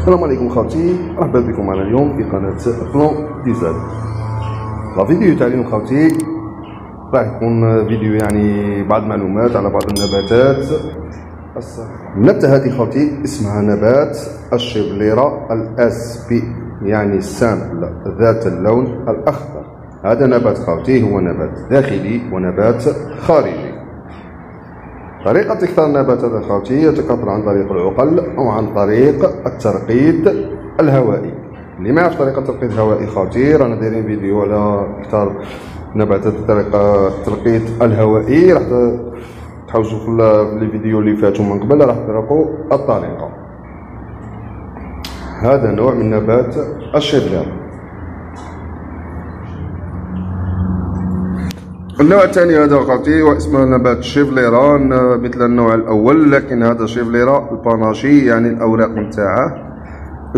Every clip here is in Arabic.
السلام عليكم خوتي مرحبا بكم معنا اليوم في قناة بلون ديزل la vidéo تاع اليوم خوتي. راح يكون فيديو يعني بعض المعلومات على بعض النباتات. النبتة هذه خوتي اسمها نبات الشفليرة الاس بي يعني ال simple ذات اللون الأخضر. هذا نبات خوتي هو نبات داخلي ونبات خارجي. طريقة إكثار النبات هذا خوتي يتكاثر عن طريق العقل أو عن طريق الترقيد الهوائي. اللي ما يعرف طريقة الترقيد الهوائي خوتي رانا دايرين فيديو على إكثار نباتات بطريقة الترقيد الهوائي. راح تحوسوا في الفيديو اللي فاتوا من قبل راح تلقوا الطريقة. هذا نوع من نبات الشبلان النوع الثاني هذا غطي واسمه نبات شيفليرا مثل النوع الأول لكن هذا شيفليرا الباناشي يعني الأوراق نتاعه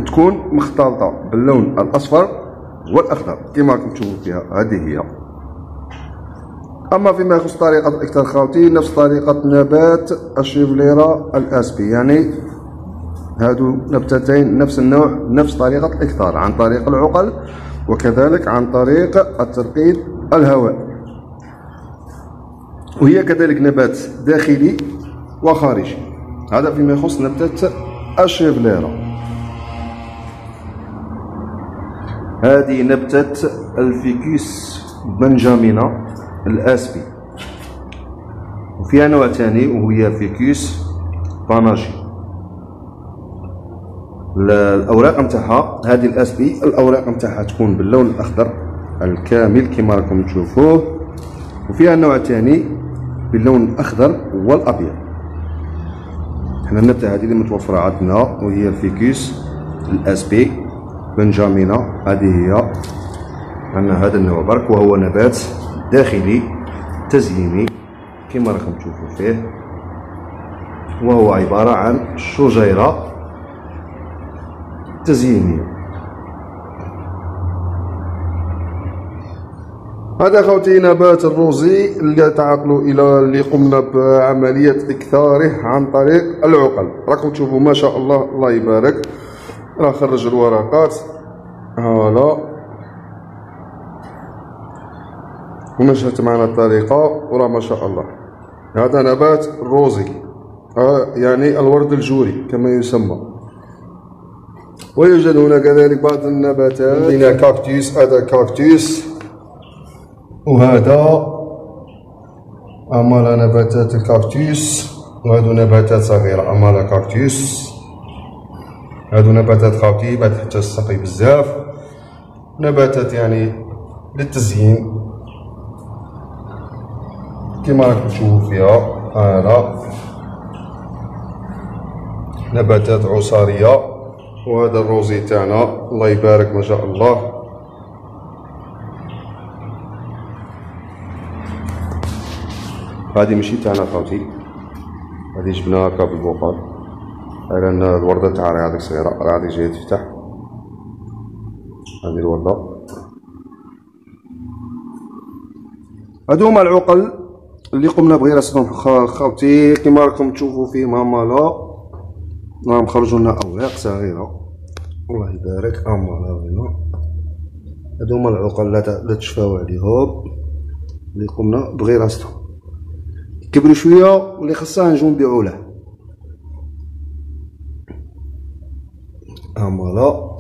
تكون مختلطة باللون الأصفر والأخضر كما راكم تشوفوا فيها. هذه هي. أما فيما يخص طريقة الإكثار خاوتي نفس طريقة نبات الشيفليرا الأسبي يعني هادو نبتتين نفس النوع نفس طريقة الإكثار عن طريق العقل وكذلك عن طريق الترقيد الهوائي. وهي كذلك نبات داخلي وخارجي. هذا فيما يخص نبتة الشيفليرا. هذه نبتة الفيكوس بنجامينا الاسبي وفيها نوع ثاني وهي فيكوس باناجي. الأوراق نتاعها هذه الاسبي الأوراق نتاعها تكون باللون الأخضر الكامل كما راكم تشوفوه. وفيها نوع ثاني باللون الأخضر والأبيض. حنا النبته هذه اللي متوفره عندنا وهي الفيكوس الاسبي بنجامينا. هذه هي عندنا هذا النوع برك وهو نبات داخلي تزييني كما راكم تشوفوا فيه. وهو عبارة عن شجيره تزيينية. هذا خوتي نبات الروزي اللي تعقلوا إلى اللي قمنا بعملية إكثاره عن طريق العقل. راكم تشوفوا ما شاء الله الله يبارك. راه خرج الورقات. هذا ومشات معنا الطريقة وراه ما شاء الله. هذا نبات روزي. يعني الورد الجوري كما يسمى. ويوجد هنا كذلك بعض النباتات. عندنا كاكتوس هذا كاكتوس. وهذا أمال نباتات الكاكتوس وهذو نباتات صغيرة أمال كاكتوس. هادو نباتات ما تحتاج السقي بزاف. نباتات يعني للتزيين. كما راكم تشوفوا فيها هذا. نباتات عصارية وهذا الروزي تاعنا الله يبارك ما شاء الله. هذه ماشي تاعنا خاوتي هذه جبناها هكا بالبوقات لأن الوردة تاعها هذيك صغيرة راه هذه جاية تفتح. هذه الوردة. هادو هما العقل اللي قمنا بغراسهم خاوتي كيما راكم تشوفوا فيه مامالا راهم خرجوا لنا أوراق صغيرة. الله يبارك. امالا هنا هادو هما العقل لا تشفاو عليهم. اللي قمنا بغراستهم كبروا شوية واللي خاصها نجو نبيعو له ها فوالا